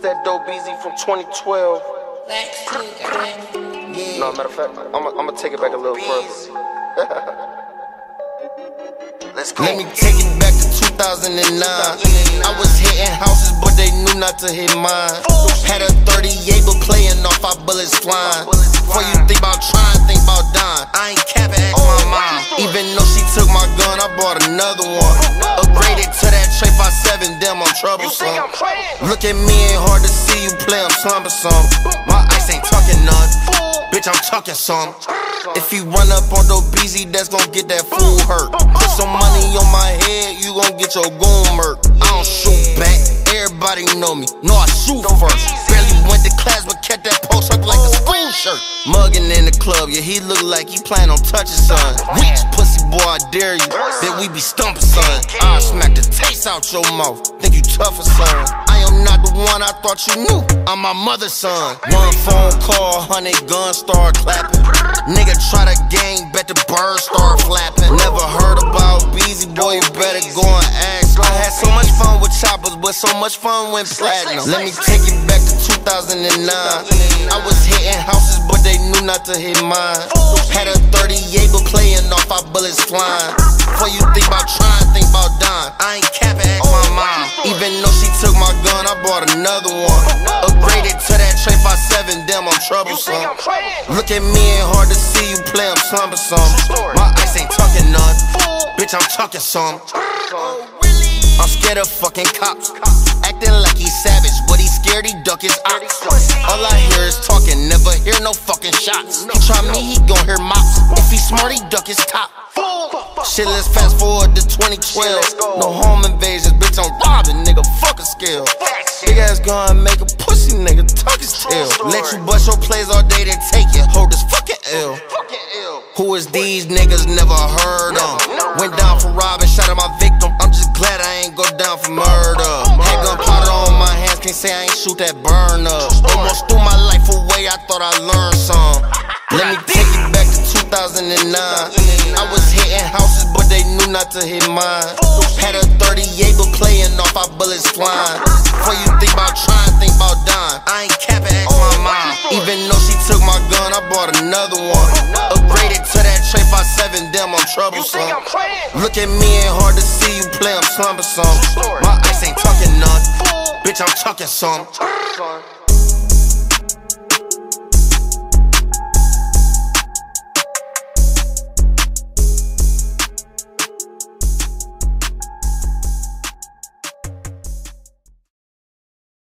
This that Doe Beezy from 2012. No, matter of fact, I'm gonna take it back a little further. Let's go. Let me take it back to 2009. I was hitting houses, but they knew not to hit mine. Had a 38, but playing off our bullets flying. Before you think about trying, think about dying. I ain't capping, ask my oh, mom. Even though she took my gun, I bought another one. Upgraded Trey 57, damn, I'm troublesome. Look at me, ain't hard to see you play, I'm some. My ice ain't talking none. Bitch, I'm talking some. If you run up on the Beezy, that's gon' get that fool hurt. Put some money on my head, you gon' get your goon murk. I don't shoot back, everybody know me. No, I shoot first. Barely went to class, but kept that post up like a shirt. Mugging in the club, yeah, he look like he plan on touching son. Weak pussy boy, I dare you. Then we be stumping son. I smack the taste out your mouth. Think you tougher son? I am not the one I thought you knew. I'm my mother's son. One phone call, hundred guns start clapping. Nigga try to gang, bet the birds start flapping. Never heard about Beezy, boy, you better go and ask. Choppers, but so much fun went platinum. Let me take it back to 2009. I was hitting houses, but they knew not to hit mine. Had a 38, but playing off our bullets flying. Before you think about trying, think about dying. I ain't capping, ask my mom. Even though she took my gun, I bought another one. Upgraded to that Trey 57, damn, I'm troublesome. Look at me, ain't hard to see you play, I'm some. My ice ain't talking none. Bitch, I'm talking some. Scared of fucking cops. Acting like he's savage, but he's scared he duck his ox. All I hear is talking, never hear no fucking shots. He try me, he gon' hear mops. If he smart, he duck his top. Shit, let's fast forward to 2012. No home invasions, bitch, I'm robbing, nigga. Fuck a scale. Big ass gun make a pussy nigga tuck his tail. Let you bust your plays all day, then take it. Hold this fucking L. Who is these niggas? Never heard them. Can't say I ain't shoot that burn up. Almost threw my life away, I thought I learned some. Let me take it back to 2009. I was hitting houses, but they knew not to hit mine. Had a 38, but playing off our bullets flying. Before you think about trying, think about dying. I ain't capping, ask my mind. Even though she took my gun, I bought another one. Upgraded to that Trey 57, damn, I'm troublesome. Look at me, ain't hard to see you play, I'm some. My ice ain't. Bitch, I'm talking some.